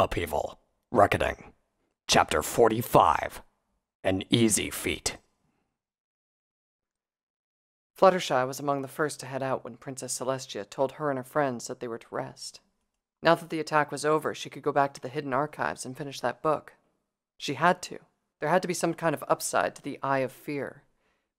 Upheaval. Reckoning. Chapter 45 An Easy Feat. Fluttershy was among the first to head out when Princess Celestia told her and her friends that they were to rest. Now that the attack was over, she could go back to the hidden archives and finish that book. She had to. There had to be some kind of upside to the Eye of Fear.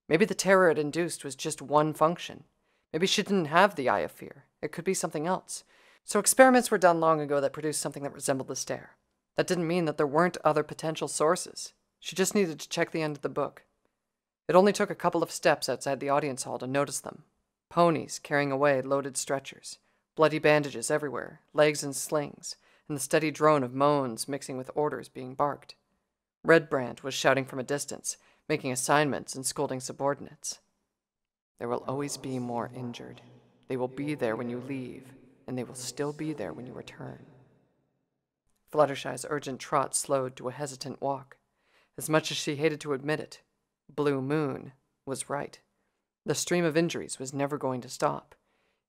Maybe the terror it induced was just one function. Maybe she didn't have the Eye of Fear. It could be something else. So experiments were done long ago that produced something that resembled the stare. That didn't mean that there weren't other potential sources. She just needed to check the end of the book. It only took a couple of steps outside the audience hall to notice them. Ponies carrying away loaded stretchers, bloody bandages everywhere, legs in slings, and the steady drone of moans mixing with orders being barked. Redbrand was shouting from a distance, making assignments and scolding subordinates. There will always be more injured. They will be there when you leave, and they will still be there when you return. Fluttershy's urgent trot slowed to a hesitant walk. As much as she hated to admit it, Blue Moon was right. The stream of injuries was never going to stop.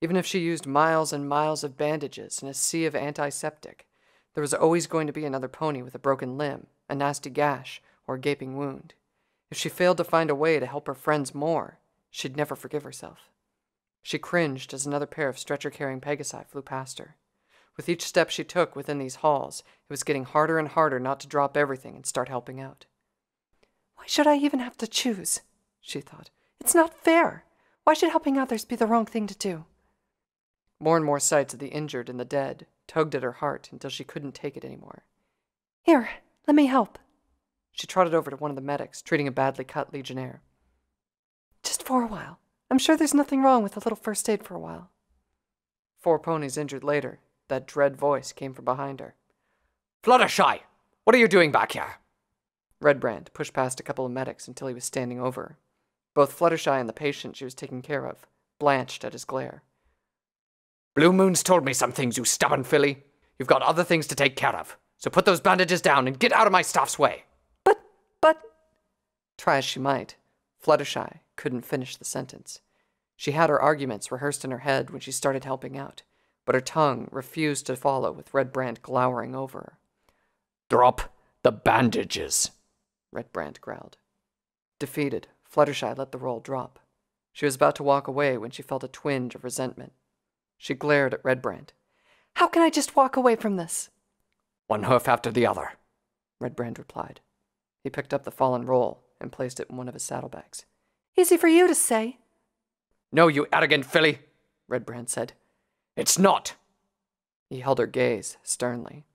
Even if she used miles and miles of bandages and a sea of antiseptic, there was always going to be another pony with a broken limb, a nasty gash, or a gaping wound. If she failed to find a way to help her friends more, she'd never forgive herself. She cringed as another pair of stretcher carrying Pegasi flew past her. With each step she took within these halls, it was getting harder and harder not to drop everything and start helping out. Why should I even have to choose? she thought. It's not fair. Why should helping others be the wrong thing to do? More and more sights of the injured and the dead tugged at her heart until she couldn't take it anymore. Here, let me help. She trotted over to one of the medics, treating a badly cut legionnaire. Just for a while. I'm sure there's nothing wrong with a little first aid for a while. Four ponies injured later, that dread voice came from behind her. Fluttershy! What are you doing back here? Redbrand pushed past a couple of medics until he was standing over her. Both Fluttershy and the patient she was taking care of blanched at his glare. Blue Moon's told me some things, you stubborn filly. You've got other things to take care of. So put those bandages down and get out of my staff's way. But, but. Try as she might, Fluttershy couldn't finish the sentence. She had her arguments rehearsed in her head when she started helping out, but her tongue refused to follow with Redbrand glowering over her. Drop the bandages, Redbrand growled. Defeated, Fluttershy let the roll drop. She was about to walk away when she felt a twinge of resentment. She glared at Redbrand. How can I just walk away from this? One hoof after the other, Redbrand replied. He picked up the fallen roll and placed it in one of his saddlebags. Easy for you to say. No, you arrogant filly, Redbrand said. It's not. He held her gaze sternly.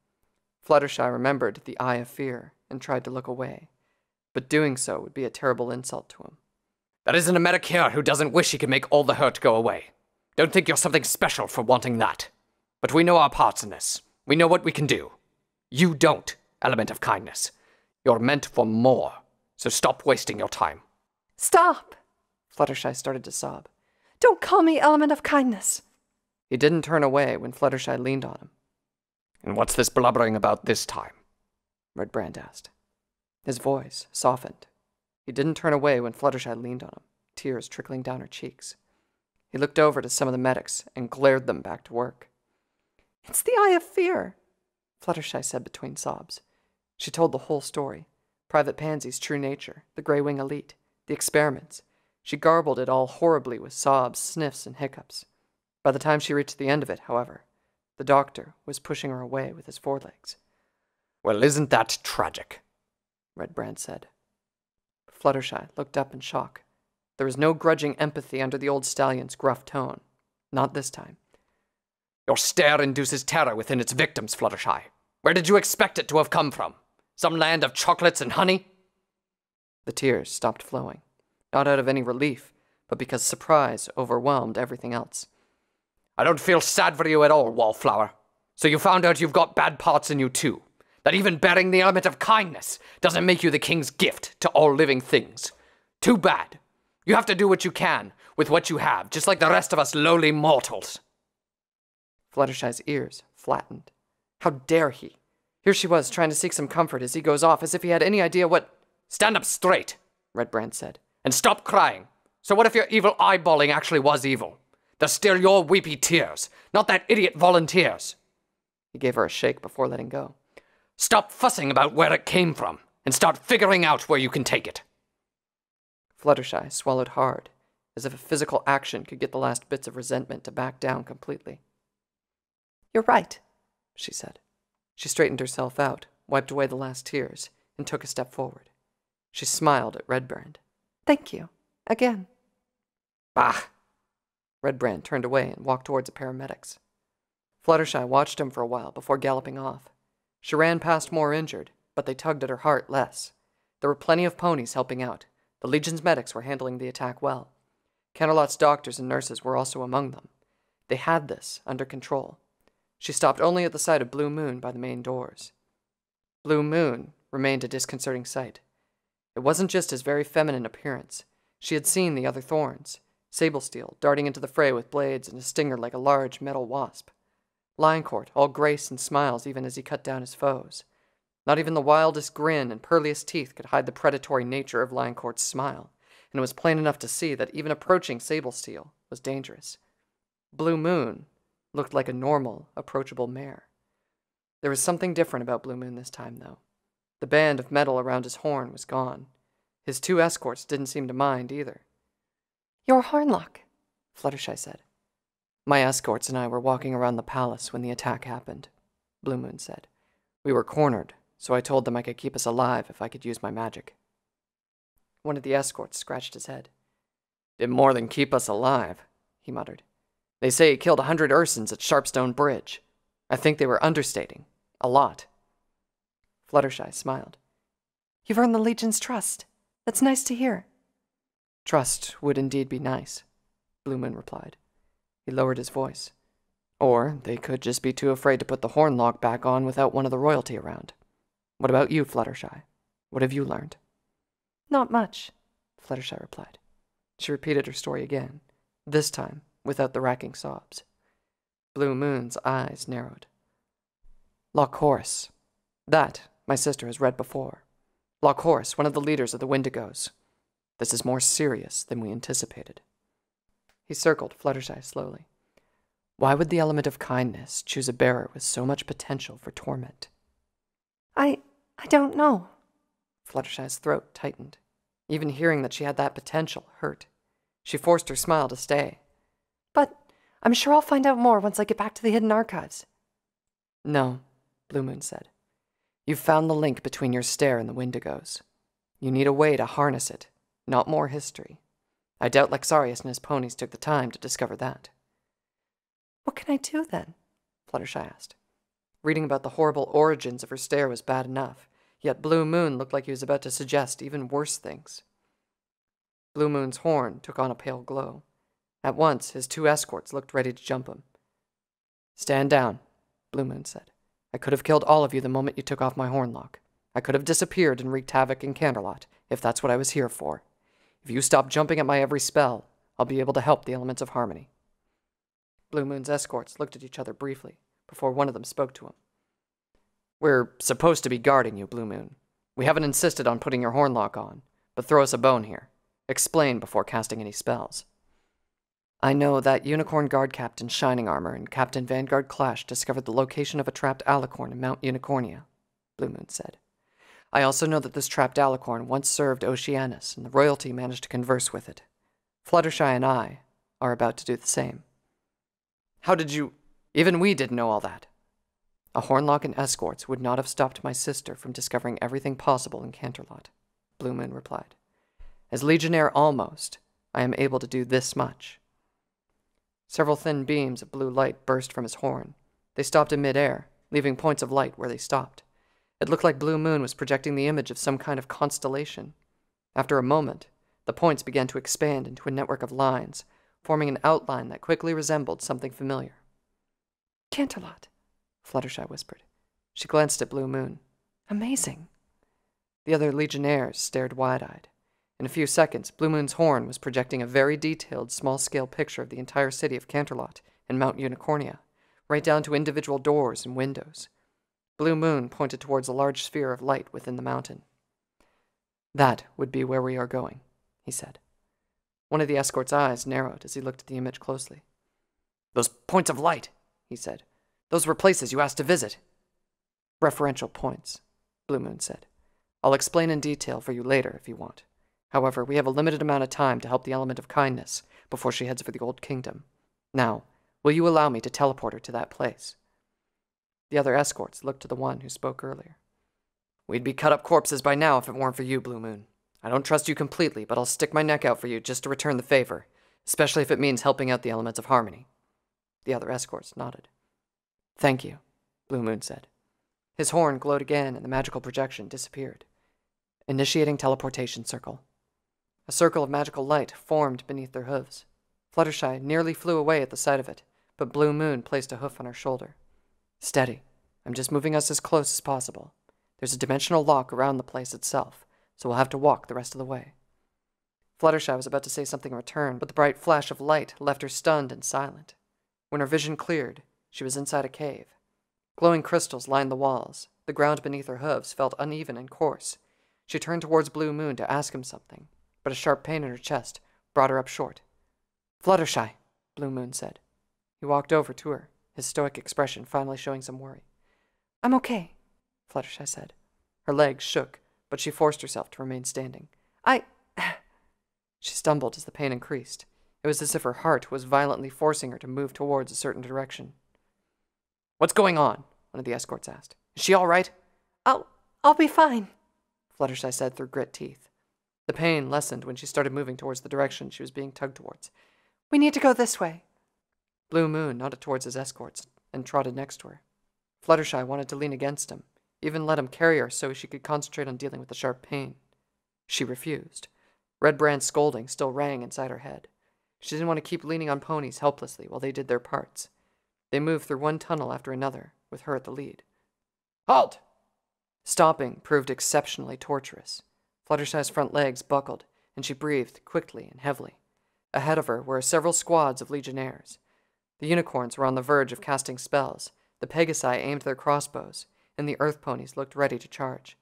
Fluttershy remembered the eye of fear and tried to look away, but doing so would be a terrible insult to him. There isn't a medic here who doesn't wish he could make all the hurt go away. Don't think you're something special for wanting that. But we know our parts in this. We know what we can do. You don't, element of kindness. You're meant for more, so stop wasting your time. Stop! Fluttershy started to sob. Don't call me element of kindness. He didn't turn away when Fluttershy leaned on him. And what's this blubbering about this time? Redbrand asked. His voice softened. He didn't turn away when Fluttershy leaned on him, tears trickling down her cheeks. He looked over to some of the medics and glared them back to work. It's the Eye of Fear, Fluttershy said between sobs. She told the whole story Private Pansy's true nature, the Grey Wing elite, the experiments. She garbled it all horribly with sobs, sniffs, and hiccups. By the time she reached the end of it, however, the doctor was pushing her away with his forelegs. Well, isn't that tragic? Redbrand said. Fluttershy looked up in shock. There was no grudging empathy under the old stallion's gruff tone. Not this time. Your stare induces terror within its victims, Fluttershy. Where did you expect it to have come from? Some land of chocolates and honey? The tears stopped flowing, not out of any relief, but because surprise overwhelmed everything else. I don't feel sad for you at all, Wallflower. So you found out you've got bad parts in you too. That even bearing the element of kindness doesn't make you the king's gift to all living things. Too bad. You have to do what you can with what you have, just like the rest of us lowly mortals. Fluttershy's ears flattened. How dare he? Here she was, trying to seek some comfort as he goes off, as if he had any idea what. Stand up straight, Redbrand said. And stop crying. So, what if your evil eyeballing actually was evil? They're still your weepy tears, not that idiot volunteer's. He gave her a shake before letting go. Stop fussing about where it came from and start figuring out where you can take it. Fluttershy swallowed hard, as if a physical action could get the last bits of resentment to back down completely. You're right, she said. She straightened herself out, wiped away the last tears, and took a step forward. She smiled at Redbrand. Thank you. Again. Bah! Redbrand turned away and walked towards the paramedics. Fluttershy watched him for a while before galloping off. She ran past more injured, but they tugged at her heart less. There were plenty of ponies helping out. The Legion's medics were handling the attack well. Canterlot's doctors and nurses were also among them. They had this under control. She stopped only at the sight of Blue Moon by the main doors. Blue Moon remained a disconcerting sight. It wasn't just his very feminine appearance. She had seen the other thorns, Sablesteel darting into the fray with blades and a stinger like a large metal wasp. Lioncourt, all grace and smiles even as he cut down his foes. Not even the wildest grin and pearliest teeth could hide the predatory nature of Lioncourt's smile, and it was plain enough to see that even approaching Sablesteel was dangerous. Blue Moon looked like a normal, approachable mare. There was something different about Blue Moon this time, though. The band of metal around his horn was gone. His two escorts didn't seem to mind either. Your Hornlock, Fluttershy said. My escorts and I were walking around the palace when the attack happened, Blue Moon said. We were cornered, so I told them I could keep us alive if I could use my magic. One of the escorts scratched his head. Did more than keep us alive, he muttered. They say he killed a hundred Ursins at Sharpstone Bridge. I think they were understating. A lot. Fluttershy smiled. You've earned the Legion's trust. That's nice to hear. Trust would indeed be nice, Blue Moon replied. He lowered his voice. Or they could just be too afraid to put the horn lock back on without one of the royalty around. What about you, Fluttershy? What have you learned? Not much, Fluttershy replied. She repeated her story again, this time without the racking sobs. Blue Moon's eyes narrowed. Loch Horace. That, my sister has read before. Loch Horace, one of the leaders of the Wendigos. This is more serious than we anticipated. He circled Fluttershy slowly. Why would the element of kindness choose a bearer with so much potential for torment? I. I don't know. Fluttershy's throat tightened. Even hearing that she had that potential hurt. She forced her smile to stay. But I'm sure I'll find out more once I get back to the hidden archives. No, Blue Moon said. You've found the link between your stare and the Wendigos. You need a way to harness it, not more history. I doubt Lexarius and his ponies took the time to discover that. What can I do then? Fluttershy asked. Reading about the horrible origins of her stare was bad enough, yet Blue Moon looked like he was about to suggest even worse things. Blue Moon's horn took on a pale glow. At once, his two escorts looked ready to jump him. Stand down, Blue Moon said. I could have killed all of you the moment you took off my hornlock. I could have disappeared and wreaked havoc in Canterlot, if that's what I was here for. If you stop jumping at my every spell, I'll be able to help the elements of harmony. Blue Moon's escorts looked at each other briefly before one of them spoke to him. We're supposed to be guarding you, Blue Moon. We haven't insisted on putting your hornlock on, but throw us a bone here. Explain before casting any spells. I know that Unicorn Guard Captain Shining Armor and Captain Vanguard Clash discovered the location of a trapped alicorn in Mount Unicornia, Blue Moon said. I also know that this trapped alicorn once served Oceanus, and the royalty managed to converse with it. Fluttershy and I are about to do the same. How did you. Even we didn't know all that. A Hornlock and escorts would not have stopped my sister from discovering everything possible in Canterlot, Blue Moon replied. As Legionnaire almost, I am able to do this much. Several thin beams of blue light burst from his horn. They stopped in midair, leaving points of light where they stopped. It looked like Blue Moon was projecting the image of some kind of constellation. After a moment, the points began to expand into a network of lines, forming an outline that quickly resembled something familiar. Canterlot, Fluttershy whispered. She glanced at Blue Moon. Amazing. The other legionnaires stared wide eyed. In a few seconds, Blue Moon's horn was projecting a very detailed, small scale picture of the entire city of Canterlot and Mount Unicornia, right down to individual doors and windows. Blue Moon pointed towards a large sphere of light within the mountain. That would be where we are going, he said. One of the escort's eyes narrowed as he looked at the image closely. Those points of light, he said. Those were places you asked to visit. Referential points, Blue Moon said. I'll explain in detail for you later if you want. However, we have a limited amount of time to help the element of kindness before she heads for the Old Kingdom. Now, will you allow me to teleport her to that place? The other escorts looked to the one who spoke earlier. We'd be cut up corpses by now if it weren't for you, Blue Moon. I don't trust you completely, but I'll stick my neck out for you just to return the favor, especially if it means helping out the elements of harmony. The other escorts nodded. Thank you, Blue Moon said. His horn glowed again and the magical projection disappeared. Initiating teleportation circle. A circle of magical light formed beneath their hooves. Fluttershy nearly flew away at the sight of it, but Blue Moon placed a hoof on her shoulder. Steady. I'm just moving us as close as possible. There's a dimensional lock around the place itself, so we'll have to walk the rest of the way. Fluttershy was about to say something in return, but the bright flash of light left her stunned and silent. When her vision cleared, she was inside a cave. Glowing crystals lined the walls. The ground beneath her hooves felt uneven and coarse. She turned towards Blue Moon to ask him something, but a sharp pain in her chest brought her up short. Fluttershy, Blue Moon said. He walked over to her, his stoic expression finally showing some worry. I'm okay, Fluttershy said. Her legs shook, but she forced herself to remain standing. I. she stumbled as the pain increased. It was as if her heart was violently forcing her to move towards a certain direction. What's going on? One of the escorts asked. Is she all right? I'll. I'll be fine, Fluttershy said through grit teeth. The pain lessened when she started moving towards the direction she was being tugged towards. We need to go this way. Blue Moon nodded towards his escorts and trotted next to her. Fluttershy wanted to lean against him, even let him carry her so she could concentrate on dealing with the sharp pain. She refused. Redbrand's scolding still rang inside her head. She didn't want to keep leaning on ponies helplessly while they did their parts. They moved through one tunnel after another, with her at the lead. Halt! Stopping proved exceptionally torturous. Fluttershy's front legs buckled, and she breathed quickly and heavily. Ahead of her were several squads of legionnaires. The unicorns were on the verge of casting spells, the pegasi aimed their crossbows, and the earth ponies looked ready to charge.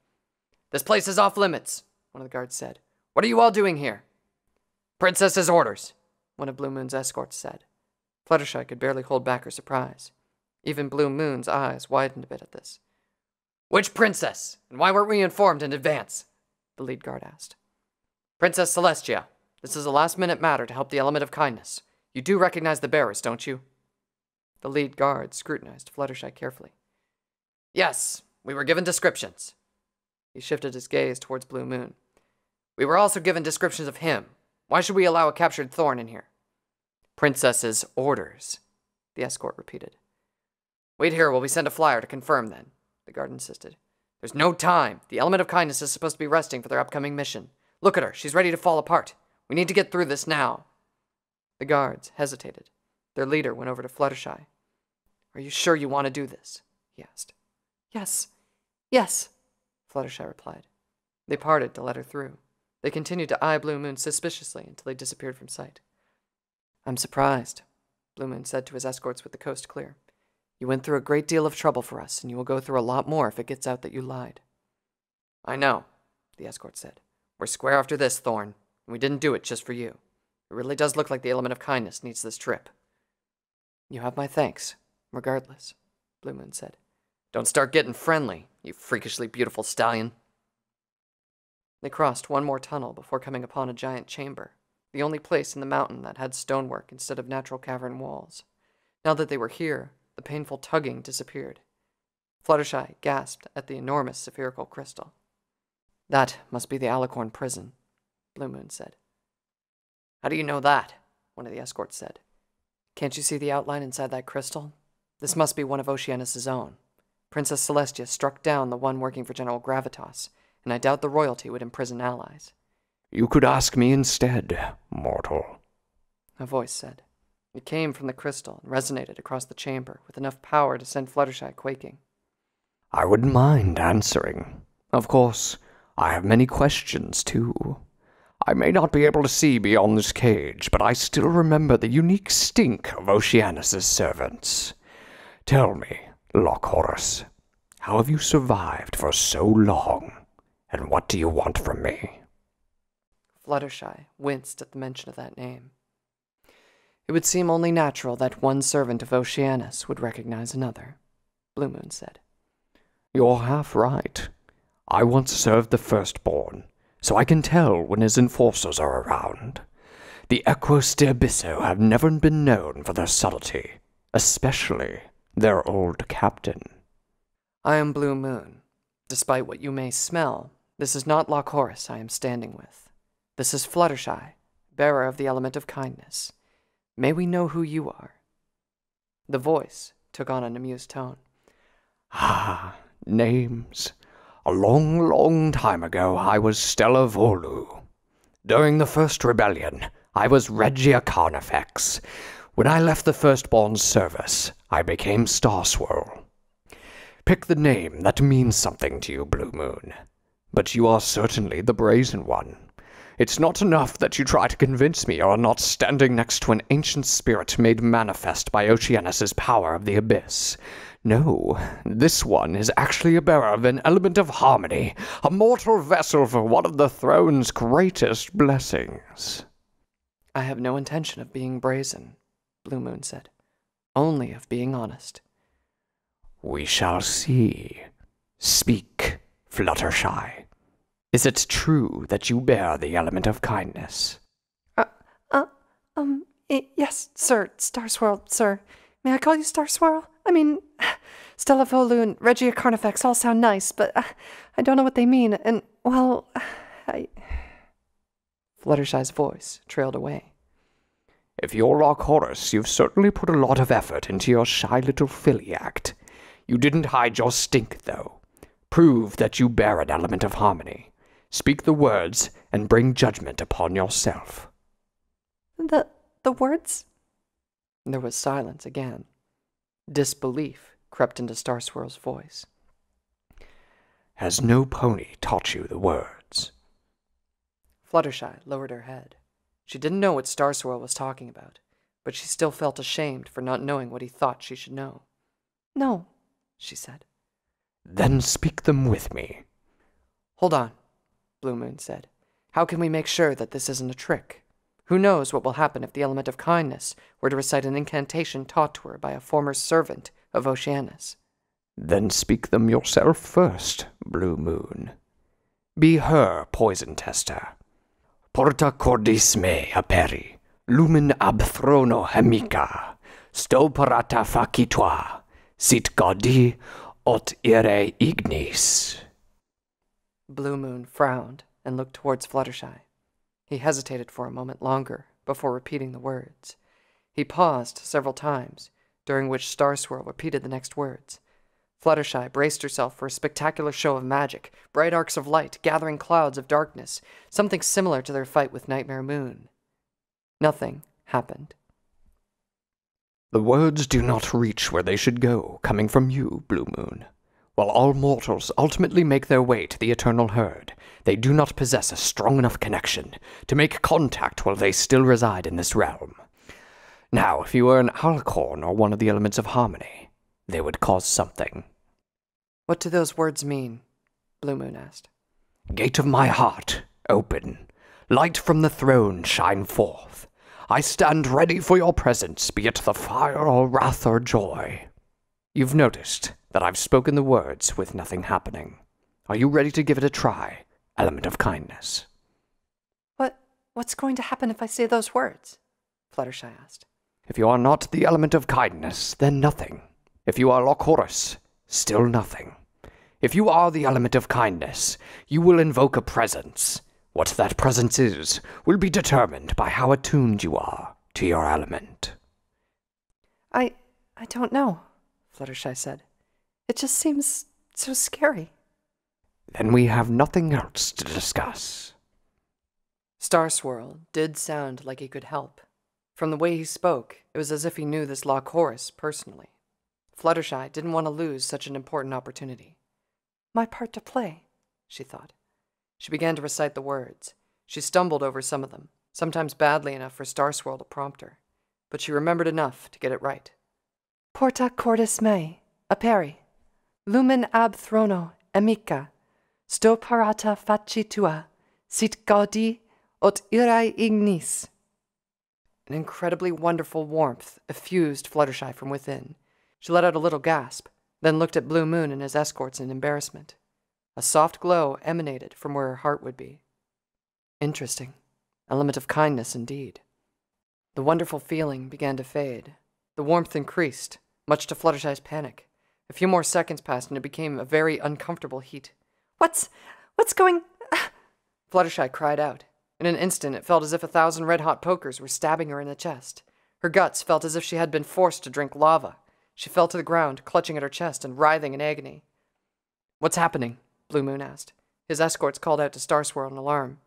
This place is off limits, one of the guards said. What are you all doing here? Princess's orders, one of Blue Moon's escorts said. Fluttershy could barely hold back her surprise. Even Blue Moon's eyes widened a bit at this. Which princess? And why weren't we informed in advance? The lead guard asked. Princess Celestia. This is a last minute matter to help the element of kindness. You do recognize the bearers, don't you? The lead guard scrutinized Fluttershy carefully. Yes, we were given descriptions. He shifted his gaze towards Blue Moon. We were also given descriptions of him. Why should we allow a captured thorn in here? Princess's orders, the escort repeated. Wait here while we send a flyer to confirm then, the guard insisted. There's no time. The element of kindness is supposed to be resting for their upcoming mission. Look at her. She's ready to fall apart. We need to get through this now. The guards hesitated. Their leader went over to Fluttershy. Are you sure you want to do this? he asked. Yes. Yes, Fluttershy replied. They parted to let her through. They continued to eye Blue Moon suspiciously until they disappeared from sight. I'm surprised, Blue Moon said to his escorts with the coast clear. You went through a great deal of trouble for us, and you will go through a lot more if it gets out that you lied. I know, the escort said. We're square after this, Thorn, and we didn't do it just for you. It really does look like the element of kindness needs this trip. You have my thanks, regardless, Blue Moon said. Don't start getting friendly, you freakishly beautiful stallion. They crossed one more tunnel before coming upon a giant chamber, the only place in the mountain that had stonework instead of natural cavern walls. Now that they were here, the painful tugging disappeared. Fluttershy gasped at the enormous spherical crystal. That must be the Alicorn prison, Blue Moon said. How do you know that? One of the escorts said. Can't you see the outline inside that crystal? This must be one of Oceanus' own. Princess Celestia struck down the one working for General Gravitas, and I doubt the royalty would imprison allies. You could ask me instead, mortal. A voice said. It came from the crystal and resonated across the chamber with enough power to send Fluttershy quaking. I wouldn't mind answering. Of course, I have many questions, too. I may not be able to see beyond this cage, but I still remember the unique stink of Oceanus's servants. Tell me, Lockhorus, how have you survived for so long, and what do you want from me? Fluttershy winced at the mention of that name. It would seem only natural that one servant of Oceanus would recognize another, Blue Moon said. You're half right. I once served the firstborn, so I can tell when his enforcers are around. The Equos de Abysso have never been known for their subtlety, especially their old captain. I am Blue Moon. Despite what you may smell, this is not Loch Horace I am standing with. This is Fluttershy, bearer of the element of kindness. May we know who you are? The voice took on an amused tone. Ah, names. A long, long time ago, I was Stella Volu. During the first rebellion, I was Regia Carnifex. When I left the Firstborn's service, I became Starswirl. Pick the name that means something to you, Blue Moon. But you are certainly the Brazen One. It's not enough that you try to convince me you are not standing next to an ancient spirit made manifest by Oceanus's power of the abyss. No, this one is actually a bearer of an element of harmony, a mortal vessel for one of the throne's greatest blessings. I have no intention of being brazen, Blue Moon said. Only of being honest. We shall see. Speak, Fluttershy. Is it true that you bear the element of kindness? Uh, uh, um, i- yes, sir, Star Swirl, sir. May I call you Star Swirl? I mean, Stella Volu and Regia Carnifex all sound nice, but uh, I don't know what they mean, and, well, I. Fluttershy's voice trailed away. If you're Loch Horace, you've certainly put a lot of effort into your shy little filly act. You didn't hide your stink, though. Prove that you bear an element of harmony. Speak the words and bring judgment upon yourself. The, the words? There was silence again. Disbelief crept into Star Swirl's voice. Has no pony taught you the words? Fluttershy lowered her head. She didn't know what Star Swirl was talking about, but she still felt ashamed for not knowing what he thought she should know. No. She said. Then speak them with me. Hold on, Blue Moon said. How can we make sure that this isn't a trick? Who knows what will happen if the element of kindness were to recite an incantation taught to her by a former servant of Oceanus? Then speak them yourself first, Blue Moon. Be her poison tester. Porta cordis me aperi, lumen ab throno hemica, sto parata facitwa, sit godi ot ire ignis. Blue Moon frowned and looked towards Fluttershy. He hesitated for a moment longer before repeating the words. He paused several times, during which Star Swirl repeated the next words. Fluttershy braced herself for a spectacular show of magic, bright arcs of light, gathering clouds of darkness, something similar to their fight with Nightmare Moon. Nothing happened. The words do not reach where they should go, coming from you, Blue Moon. While all mortals ultimately make their way to the eternal herd, they do not possess a strong enough connection to make contact while they still reside in this realm. Now, if you were an Alicorn or one of the elements of harmony, they would cause something. What do those words mean? Blue Moon asked. Gate of my heart, open. Light from the throne shine forth. I stand ready for your presence, be it the fire or wrath or joy. You've noticed that I've spoken the words with nothing happening. Are you ready to give it a try, element of kindness? What, what's going to happen if I say those words? Fluttershy asked. If you are not the element of kindness, then nothing. If you are Loch Horace, still nothing. If you are the element of kindness, you will invoke a presence. What that presence is will be determined by how attuned you are to your element. I, I don't know, Fluttershy said. It just seems so scary. Then we have nothing else to discuss. Star Swirl did sound like he could help. From the way he spoke, it was as if he knew this Loch Horace personally. Fluttershy didn't want to lose such an important opportunity. My part to play. she thought. She began to recite the words. She stumbled over some of them, sometimes badly enough for Star Swirl to prompt her, but she remembered enough to get it right. Porta cordis mei, a aperi. Lumen ab throno, amica. Sto parata facitua. Sit gaudi, ot irae ignis. An incredibly wonderful warmth effused Fluttershy from within. She let out a little gasp, then looked at Blue Moon and his escorts in embarrassment. A soft glow emanated from where her heart would be. Interesting. Element of kindness indeed. The wonderful feeling began to fade. The warmth increased, much to Fluttershy's panic. A few more seconds passed and it became a very uncomfortable heat. What's. what's going. Fluttershy cried out. In an instant, it felt as if a thousand red hot pokers were stabbing her in the chest. Her guts felt as if she had been forced to drink lava. She fell to the ground, clutching at her chest and writhing in agony. What's happening? Blue Moon asked. His escorts called out to Star Swirl in alarm.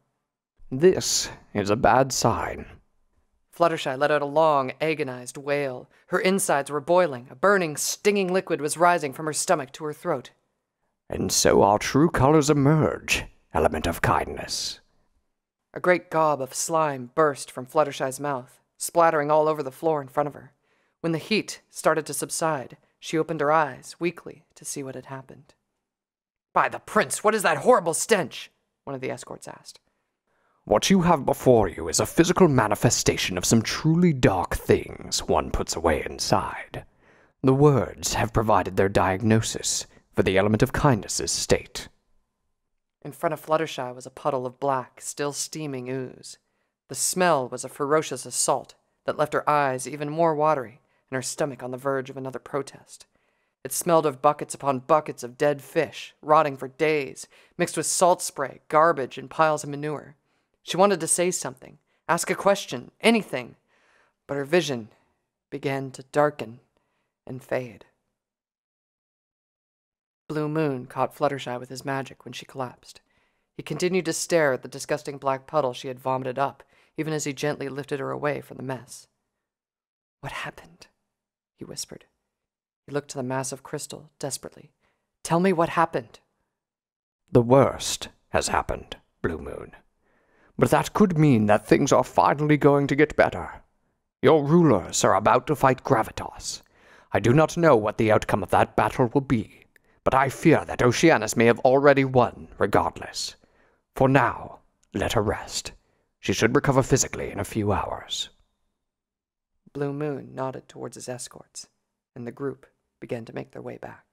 This is a bad sign. Fluttershy let out a long, agonized wail. Her insides were boiling. A burning, stinging liquid was rising from her stomach to her throat. And so our true colors emerge, element of kindness. A great gob of slime burst from Fluttershy's mouth, splattering all over the floor in front of her. When the heat started to subside, she opened her eyes weakly to see what had happened. By the prince, what is that horrible stench? One of the escorts asked. What you have before you is a physical manifestation of some truly dark things one puts away inside. The words have provided their diagnosis for the element of kindness's state. In front of Fluttershy was a puddle of black, still steaming ooze. The smell was a ferocious assault that left her eyes even more watery and her stomach on the verge of another protest. It smelled of buckets upon buckets of dead fish, rotting for days, mixed with salt spray, garbage, and piles of manure. She wanted to say something, ask a question, anything, but her vision began to darken and fade. Blue Moon caught Fluttershy with his magic when she collapsed. He continued to stare at the disgusting black puddle she had vomited up, even as he gently lifted her away from the mess. What happened? he whispered. He looked to the mass of crystal desperately. Tell me what happened. The worst has happened, Blue Moon. But that could mean that things are finally going to get better. Your rulers are about to fight Gravitas. I do not know what the outcome of that battle will be, but I fear that Oceanus may have already won, regardless. For now, let her rest. She should recover physically in a few hours. Blue Moon nodded towards his escorts, and the group began to make their way back.